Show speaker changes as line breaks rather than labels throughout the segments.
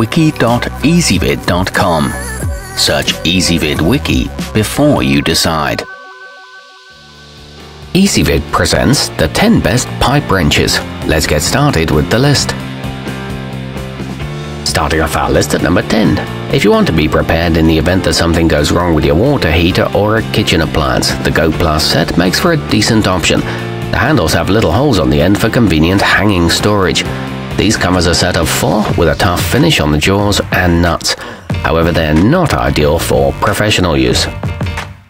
wiki.ezvid.com. Search Ezvid Wiki before you decide. Ezvid presents the 10 best pipe wrenches. Let's get started with the list. Starting off our list at number 10. If you want to be prepared in the event that something goes wrong with your water heater or a kitchen appliance, the Go Plus set makes for a decent option. The handles have little holes on the end for convenient hanging storage. These come as a set of four with a tough finish on the jaws and nuts. However, they're not ideal for professional use.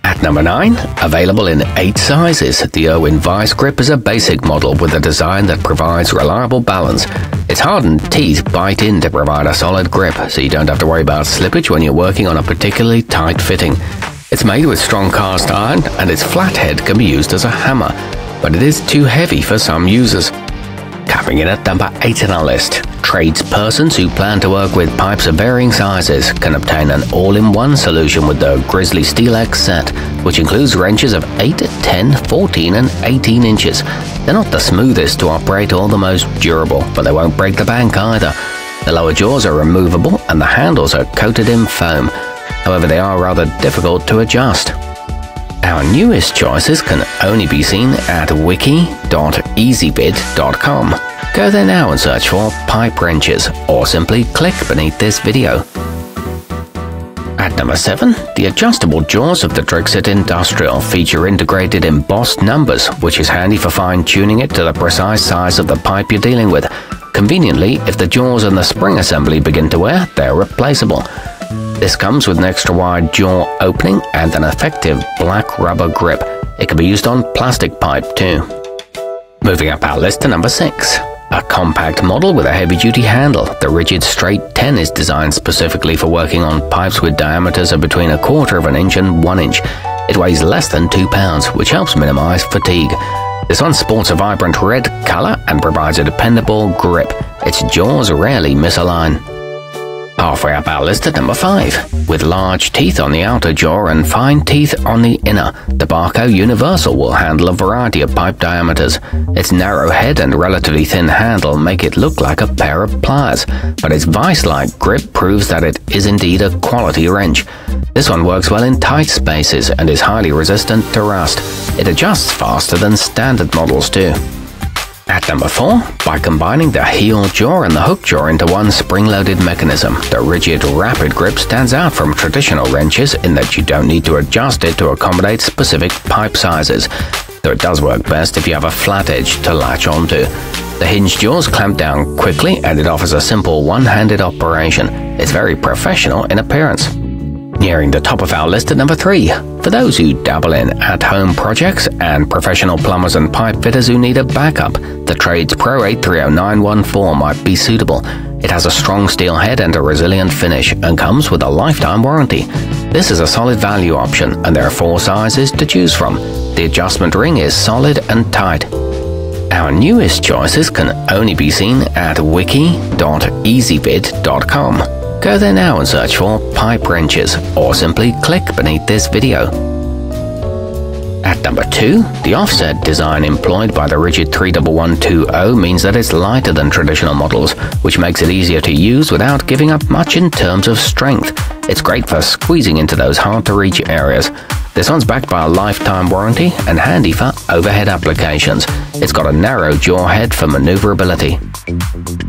At number 9, available in 8 sizes, the Irwin Vise-Grip is a basic model with a design that provides reliable balance. Its hardened teeth bite in to provide a solid grip, so you don't have to worry about slippage when you're working on a particularly tight fitting. It's made with strong cast iron, and its flat head can be used as a hammer but it is too heavy for some users. Coming in at number 8 in our list, tradespersons who plan to work with pipes of varying sizes can obtain an all-in-one solution with the Grizzly Steelex set, which includes wrenches of 8, 10, 14 and 18 inches. They're not the smoothest to operate or the most durable, but they won't break the bank either. The lower jaws are removable and the handles are coated in foam. However, they are rather difficult to adjust. Our newest choices can only be seen at wiki.ezvid.com. Go there now and search for pipe wrenches, or simply click beneath this video. At number 7, the adjustable jaws of the Drixet Industrial feature integrated embossed numbers, which is handy for fine-tuning it to the precise size of the pipe you're dealing with. Conveniently, if the jaws and the spring assembly begin to wear, they're replaceable. This comes with an extra wide jaw opening and an effective black rubber grip. It can be used on plastic pipe too. Moving up our list to number 6. A compact model with a heavy-duty handle, the Ridgid Straight 10 is designed specifically for working on pipes with diameters of between a quarter of an inch and one inch. It weighs less than 2 pounds, which helps minimize fatigue. This one sports a vibrant red color and provides a dependable grip. Its jaws rarely misalign. Halfway up our list at number 5. With large teeth on the outer jaw and fine teeth on the inner, the Bahco Universal will handle a variety of pipe diameters. Its narrow head and relatively thin handle make it look like a pair of pliers, but its vice-like grip proves that it is indeed a quality wrench. This one works well in tight spaces and is highly resistant to rust. It adjusts faster than standard models do. At number 4, by combining the heel jaw and the hook jaw into one spring-loaded mechanism, the Ridgid Rapid Grip stands out from traditional wrenches in that you don't need to adjust it to accommodate specific pipe sizes, though it does work best if you have a flat edge to latch onto. The hinge jaws clamp down quickly and it offers a simple one-handed operation. It's very professional in appearance. Nearing the top of our list at number 3, for those who dabble in at-home projects and professional plumbers and pipe fitters who need a backup, the TradesPro 830914 might be suitable. It has a strong steel head and a resilient finish and comes with a lifetime warranty. This is a solid value option and there are four sizes to choose from. The adjustment ring is solid and tight. Our newest choices can only be seen at wiki.ezvid.com. Go there now and search for pipe wrenches, or simply click beneath this video. At number 2, the offset design employed by the Ridgid 31120 means that it's lighter than traditional models, which makes it easier to use without giving up much in terms of strength. It's great for squeezing into those hard-to-reach areas. This one's backed by a lifetime warranty and handy for overhead applications. It's got a narrow jaw head for maneuverability.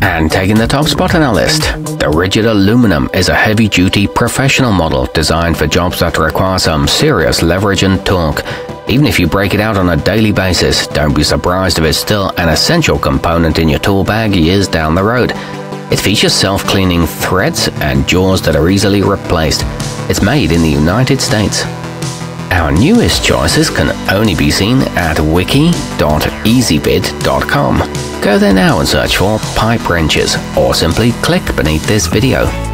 And taking the top spot on our list, the Ridgid Aluminum is a heavy-duty professional model designed for jobs that require some serious leverage and torque. Even if you break it out on a daily basis, don't be surprised if it's still an essential component in your tool bag years down the road. It features self-cleaning threads and jaws that are easily replaced. It's made in the United States. Our newest choices can only be seen at wiki.ezvid.com. Go there now and search for pipe wrenches, or simply click beneath this video.